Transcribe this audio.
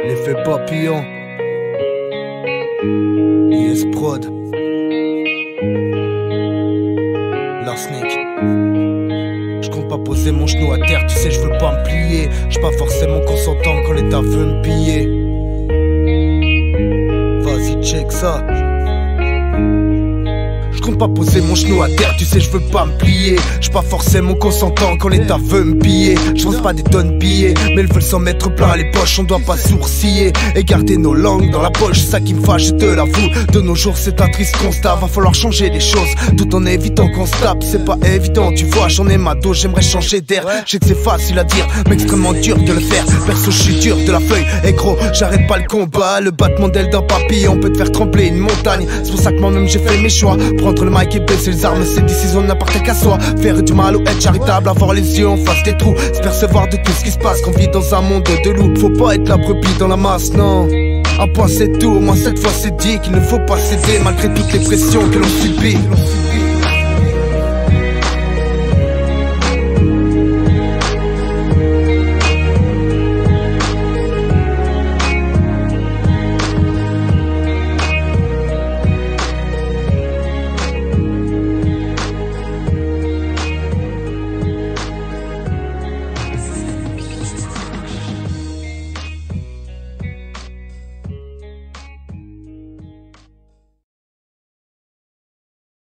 L'effet papillon. Yes Prod. L'arsenic. Je pas poser mon genou à terre, tu sais, je veux pas me plier. Je pas forcément consentant quand l'état veut me piller. Vas-y, check ça compte pas poser mon genou à terre, tu sais je veux pas me plier. Je pas forcément consentant quand l'état veut me piller. Je pense pas des tonnes billets Mais ils veulent s'en mettre plein les poches. On doit pas sourciller et garder nos langues dans la poche. Ça qui me fâche je te l'avoue. De nos jours c'est un triste constat. Va falloir changer les choses Tout en évitant qu'on se tape. C'est pas évident tu vois j'en ai ma dose J'aimerais changer d'air. Je sais que c'est facile à dire Mais extrêmement dur de le faire. Perso je suis dur de la feuille. Et gros j'arrête pas le combat. Le battement d'aile d'un papillon peut te faire trembler une montagne. C'est pour ça que moi-même j'ai fait mes choix. Prendre le mic et baisser les armes, c'est décision n'importe qu'à soi. Faire du mal ou être charitable, avoir les yeux en face des trous, se percevoir de tout ce qui se passe, qu'on vit dans un monde de loups. Faut pas être la brebis dans la masse, non. Un point c'est tout, moi cette fois c'est dit qu'il ne faut pas céder malgré toutes les pressions que l'on subit.